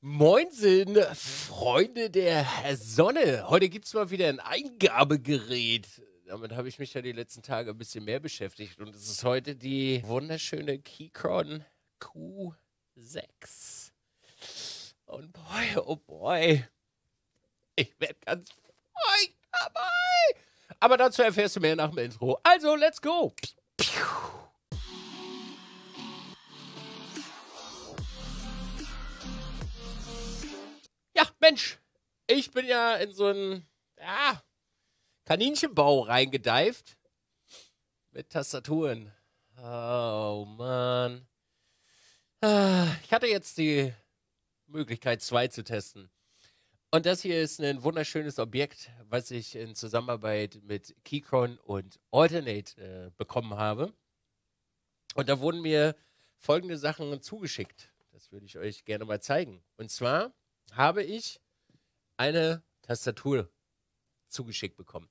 Moinsen, Freunde der Sonne. Heute gibt es mal wieder ein Eingabegerät. Damit habe ich mich ja die letzten Tage ein bisschen mehr beschäftigt. Und es ist heute die wunderschöne Keychron Q6. Und boy, oh boy. Ich werde ganz frei dabei. Aber dazu erfährst du mehr nach dem Intro. Also, let's go. Ja, Mensch, ich bin ja in so einen ja, Kaninchenbau reingedeift. Mit Tastaturen. Oh, Mann. Ah, ich hatte jetzt die Möglichkeit, zwei zu testen. Und das hier ist ein wunderschönes Objekt, was ich in Zusammenarbeit mit Keychron und Alternate äh, bekommen habe. Und da wurden mir folgende Sachen zugeschickt. Das würde ich euch gerne mal zeigen. Und zwar habe ich eine Tastatur zugeschickt bekommen.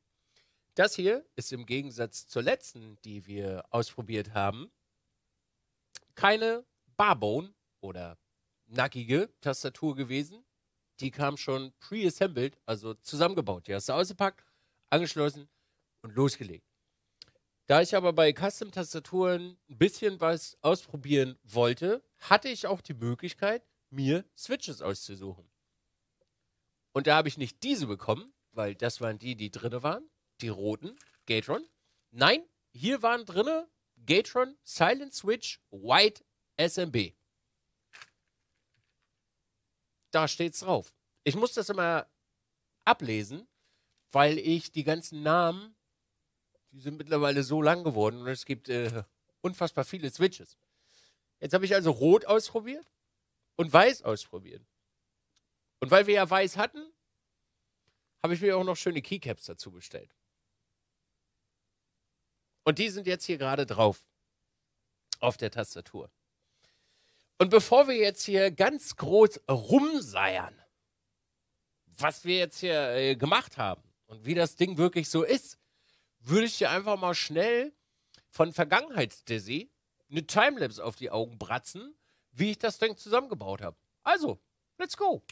Das hier ist im Gegensatz zur letzten, die wir ausprobiert haben, keine Barbone oder nackige Tastatur gewesen. Die kam schon pre-assembled, also zusammengebaut. Die hast du ausgepackt, angeschlossen und losgelegt. Da ich aber bei Custom-Tastaturen ein bisschen was ausprobieren wollte, hatte ich auch die Möglichkeit, mir Switches auszusuchen. Und da habe ich nicht diese bekommen, weil das waren die, die drinne waren, die roten, Gatron. Nein, hier waren drinne Gatron Silent Switch White SMB. Da steht's drauf. Ich muss das immer ablesen, weil ich die ganzen Namen, die sind mittlerweile so lang geworden und es gibt äh, unfassbar viele Switches. Jetzt habe ich also rot ausprobiert und weiß ausprobiert. Und weil wir ja weiß hatten, habe ich mir auch noch schöne Keycaps dazu bestellt. Und die sind jetzt hier gerade drauf. Auf der Tastatur. Und bevor wir jetzt hier ganz groß rumseiern, was wir jetzt hier äh, gemacht haben und wie das Ding wirklich so ist, würde ich dir einfach mal schnell von Vergangenheitsdizzy eine Timelapse auf die Augen bratzen, wie ich das Ding zusammengebaut habe. Also, let's go.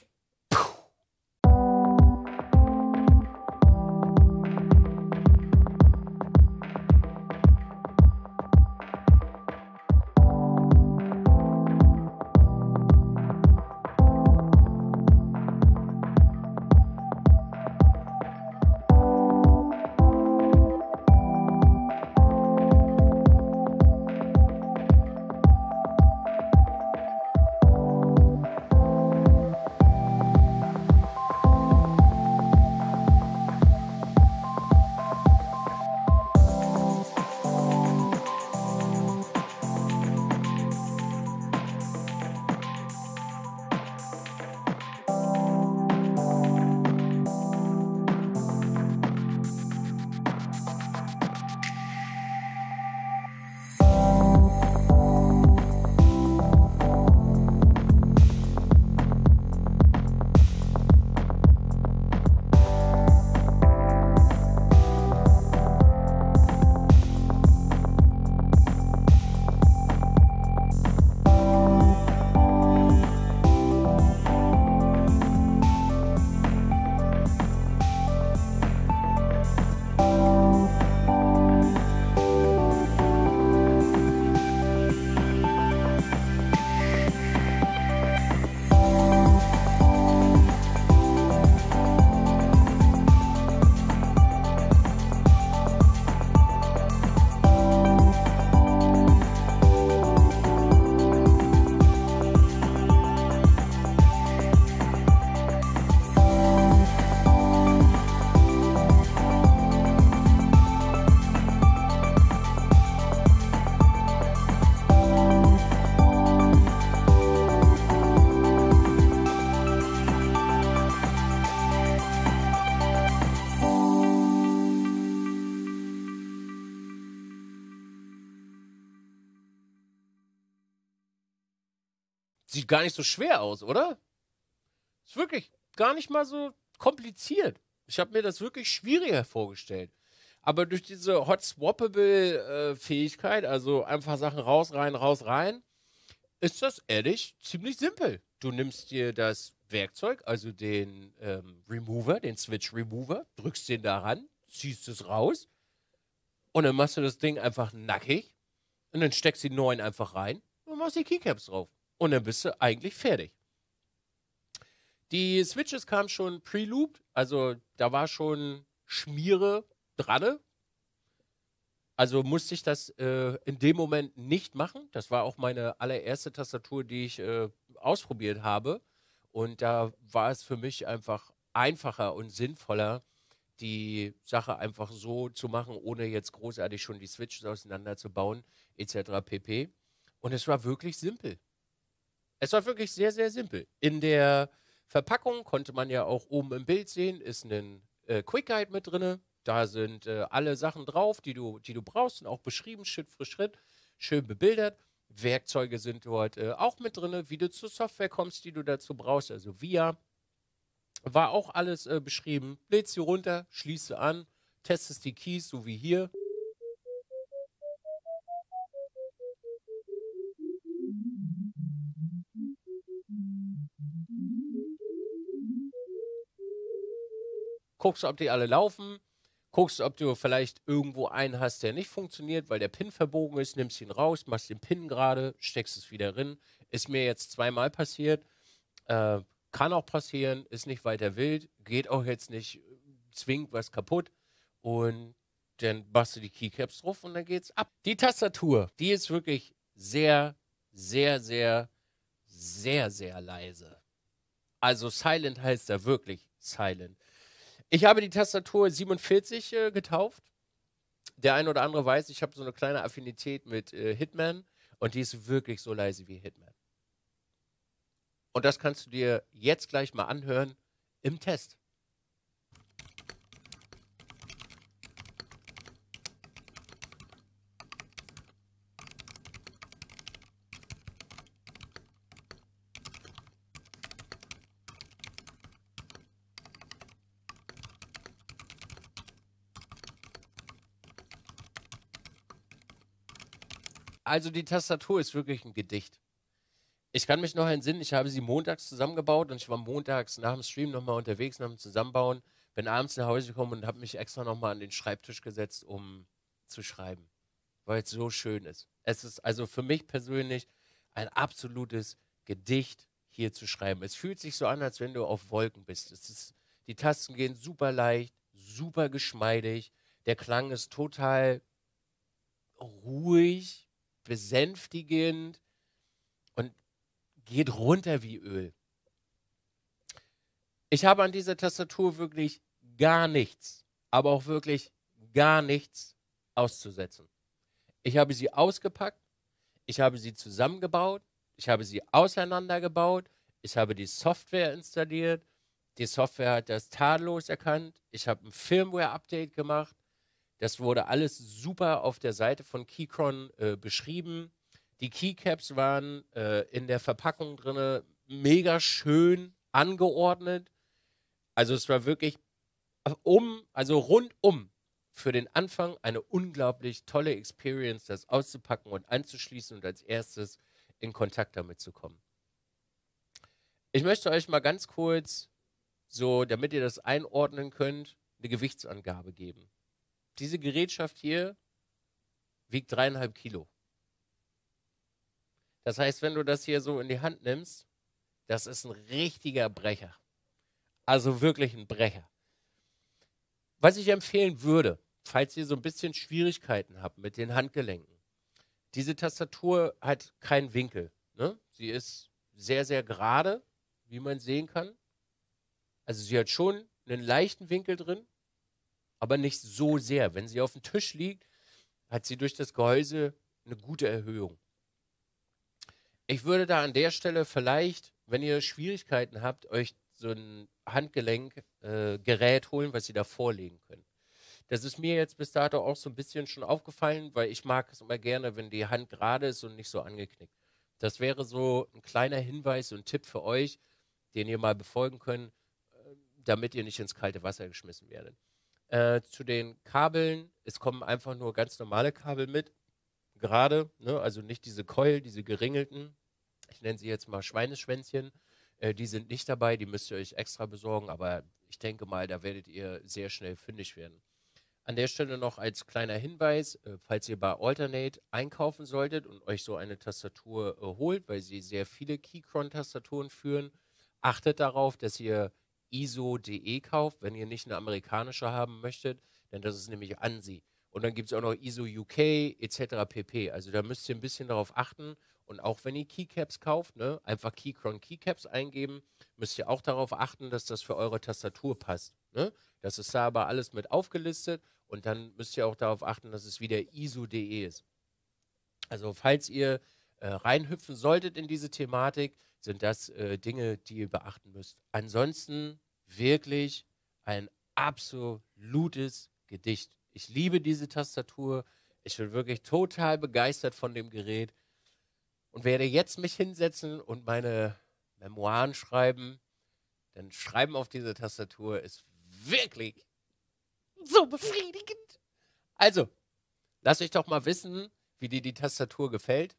Sieht gar nicht so schwer aus, oder? Ist wirklich gar nicht mal so kompliziert. Ich habe mir das wirklich schwieriger vorgestellt. Aber durch diese Hot Swappable-Fähigkeit, also einfach Sachen raus, rein, raus, rein, ist das ehrlich ziemlich simpel. du nimmst dir das Werkzeug, also den ähm, Remover, den Switch Remover, drückst den da ran, ziehst es raus und dann machst du das Ding einfach nackig und dann steckst die neuen einfach rein und machst die Keycaps drauf. Und dann bist du eigentlich fertig. Die Switches kamen schon pre-looped, also da war schon Schmiere dran. Also musste ich das äh, in dem Moment nicht machen. Das war auch meine allererste Tastatur, die ich äh, ausprobiert habe. Und da war es für mich einfach einfacher und sinnvoller, die Sache einfach so zu machen, ohne jetzt großartig schon die Switches auseinanderzubauen, etc. pp. Und es war wirklich simpel. Es war wirklich sehr, sehr simpel. In der Verpackung konnte man ja auch oben im Bild sehen, ist ein äh, Quick Guide mit drin. Da sind äh, alle Sachen drauf, die du, die du brauchst, und auch beschrieben, Schritt für Schritt, schön bebildert. Werkzeuge sind dort äh, auch mit drin, wie du zur Software kommst, die du dazu brauchst, also VIA. War auch alles äh, beschrieben. Lädst sie runter, schließt sie an, testest die Keys, so wie hier. Guckst, ob die alle laufen. Guckst, ob du vielleicht irgendwo einen hast, der nicht funktioniert, weil der Pin verbogen ist. Nimmst ihn raus, machst den Pin gerade, steckst es wieder drin. Ist mir jetzt zweimal passiert. Äh, kann auch passieren, ist nicht weiter wild, geht auch jetzt nicht zwingend was kaputt. Und dann machst du die Keycaps drauf und dann geht's ab. Die Tastatur, die ist wirklich sehr, sehr, sehr, sehr, sehr leise. Also Silent heißt da wirklich Silent. Ich habe die Tastatur 47 äh, getauft. Der ein oder andere weiß, ich habe so eine kleine Affinität mit äh, Hitman und die ist wirklich so leise wie Hitman. Und das kannst du dir jetzt gleich mal anhören im Test. Also die Tastatur ist wirklich ein Gedicht. Ich kann mich noch entsinnen, ich habe sie montags zusammengebaut und ich war montags nach dem Stream nochmal unterwegs nach dem Zusammenbauen, bin abends nach Hause gekommen und habe mich extra nochmal an den Schreibtisch gesetzt, um zu schreiben, weil es so schön ist. Es ist also für mich persönlich ein absolutes Gedicht, hier zu schreiben. Es fühlt sich so an, als wenn du auf Wolken bist. Ist, die Tasten gehen super leicht, super geschmeidig. Der Klang ist total ruhig, besänftigend und geht runter wie Öl. Ich habe an dieser Tastatur wirklich gar nichts, aber auch wirklich gar nichts auszusetzen. Ich habe sie ausgepackt, ich habe sie zusammengebaut, ich habe sie auseinandergebaut, ich habe die Software installiert, die Software hat das tadellos erkannt, ich habe ein Firmware-Update gemacht, das wurde alles super auf der Seite von Keychron äh, beschrieben. Die Keycaps waren äh, in der Verpackung drin mega schön angeordnet. Also es war wirklich um, also rundum für den Anfang eine unglaublich tolle Experience, das auszupacken und anzuschließen und als erstes in Kontakt damit zu kommen. Ich möchte euch mal ganz kurz, so damit ihr das einordnen könnt, eine Gewichtsangabe geben. Diese Gerätschaft hier wiegt dreieinhalb Kilo. Das heißt, wenn du das hier so in die Hand nimmst, das ist ein richtiger Brecher. Also wirklich ein Brecher. Was ich empfehlen würde, falls ihr so ein bisschen Schwierigkeiten habt mit den Handgelenken, diese Tastatur hat keinen Winkel. Ne? Sie ist sehr, sehr gerade, wie man sehen kann. Also sie hat schon einen leichten Winkel drin, aber nicht so sehr. Wenn sie auf dem Tisch liegt, hat sie durch das Gehäuse eine gute Erhöhung. Ich würde da an der Stelle vielleicht, wenn ihr Schwierigkeiten habt, euch so ein Handgelenkgerät äh, holen, was ihr da vorlegen könnt. Das ist mir jetzt bis dato auch so ein bisschen schon aufgefallen, weil ich mag es immer gerne, wenn die Hand gerade ist und nicht so angeknickt. Das wäre so ein kleiner Hinweis und Tipp für euch, den ihr mal befolgen könnt, äh, damit ihr nicht ins kalte Wasser geschmissen werdet. Äh, zu den Kabeln, es kommen einfach nur ganz normale Kabel mit. Gerade, ne? also nicht diese Keul, diese geringelten. Ich nenne sie jetzt mal Schweineschwänzchen. Äh, die sind nicht dabei, die müsst ihr euch extra besorgen, aber ich denke mal, da werdet ihr sehr schnell fündig werden. An der Stelle noch als kleiner Hinweis, äh, falls ihr bei Alternate einkaufen solltet und euch so eine Tastatur äh, holt, weil sie sehr viele Keychron-Tastaturen führen, achtet darauf, dass ihr ISO.de kauft, wenn ihr nicht eine amerikanische haben möchtet, denn das ist nämlich ANSI. Und dann gibt es auch noch ISO UK etc. pp. Also da müsst ihr ein bisschen darauf achten. Und auch wenn ihr Keycaps kauft, ne, einfach Keychron Keycaps eingeben, müsst ihr auch darauf achten, dass das für eure Tastatur passt. Ne? Das ist da aber alles mit aufgelistet und dann müsst ihr auch darauf achten, dass es wieder ISO.de ist. Also falls ihr äh, reinhüpfen solltet in diese Thematik, sind das äh, Dinge, die ihr beachten müsst. Ansonsten wirklich ein absolutes Gedicht. Ich liebe diese Tastatur. Ich bin wirklich total begeistert von dem Gerät und werde jetzt mich hinsetzen und meine Memoiren schreiben. Denn Schreiben auf dieser Tastatur ist wirklich so befriedigend. Also, lasst euch doch mal wissen, wie dir die Tastatur gefällt.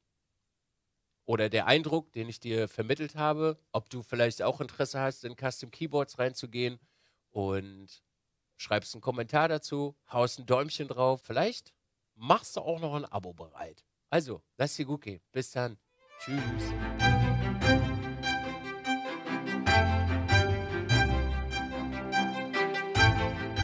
Oder der Eindruck, den ich dir vermittelt habe, ob du vielleicht auch Interesse hast, in Custom Keyboards reinzugehen. Und schreibst einen Kommentar dazu, haust ein Däumchen drauf. Vielleicht machst du auch noch ein Abo bereit. Also, lass dir gut gehen. Bis dann. Tschüss.